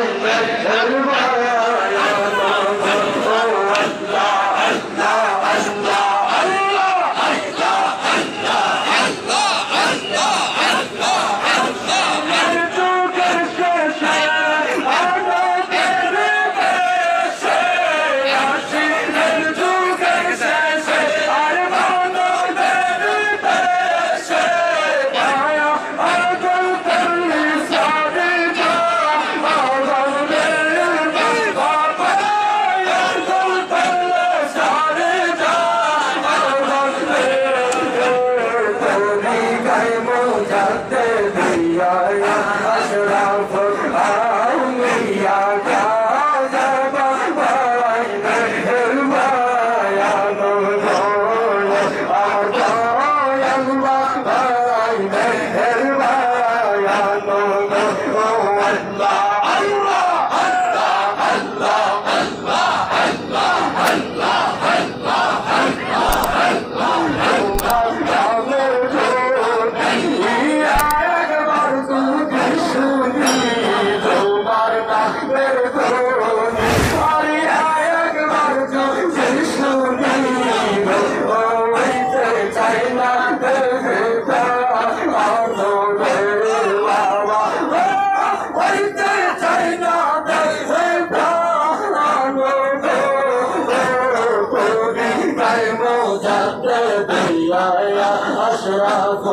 المذهب जा राम أشرف